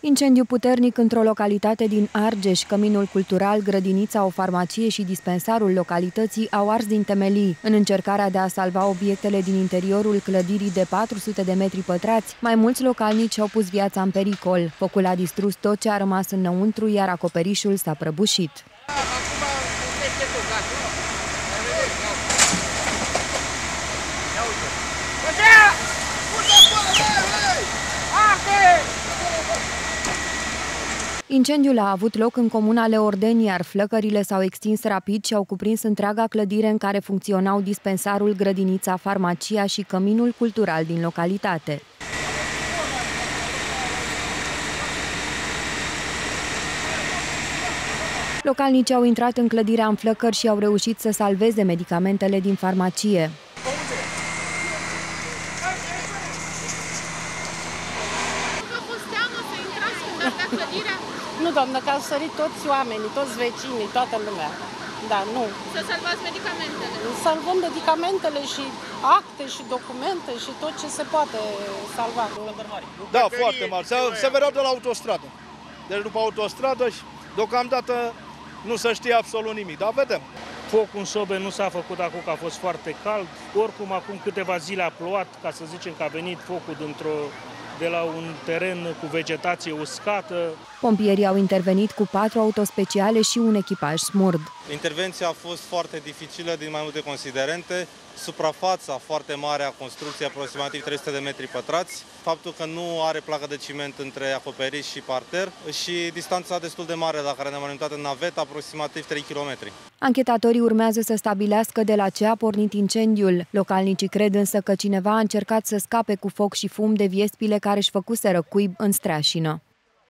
Incendiu puternic într-o localitate din Argeș, Căminul Cultural, grădinița, o farmacie și dispensarul localității au ars din temelii. În încercarea de a salva obiectele din interiorul clădirii de 400 de metri pătrați, mai mulți localnici au pus viața în pericol. Focul a distrus tot ce a rămas înăuntru, iar acoperișul s-a prăbușit. Incendiul a avut loc în comuna Leordeni, iar flăcările s-au extins rapid și au cuprins întreaga clădire în care funcționau dispensarul, grădinița, farmacia și căminul cultural din localitate. Localnicii au intrat în clădirea în flăcări și au reușit să salveze medicamentele din farmacie. clădirea? Nu, doamnă, că au sărit toți oamenii, toți vecinii, toată lumea. Da, nu. Să salvați medicamentele. Salvăm medicamentele și acte și documente și tot ce se poate salva. Da, foarte mari. Se, se vedeau de la autostradă. Deci după autostradă și deocamdată nu se știe absolut nimic, dar vedem. Focul în sobe nu s-a făcut acum că a fost foarte cald. Oricum, acum câteva zile a plouat, ca să zicem că a venit focul dintr-o de la un teren cu vegetație uscată. Pompierii au intervenit cu patru autospeciale și un echipaj smurd. Intervenția a fost foarte dificilă din mai multe considerente. Suprafața foarte mare a construcției, aproximativ 300 de metri pătrați, faptul că nu are placă de ciment între acoperiș și parter și distanța destul de mare la care ne-am orientat în navet, aproximativ 3 km. Anchetatorii urmează să stabilească de la ce a pornit incendiul. Localnicii cred însă că cineva a încercat să scape cu foc și fum de viespile care își făcuseră cuib în streașină.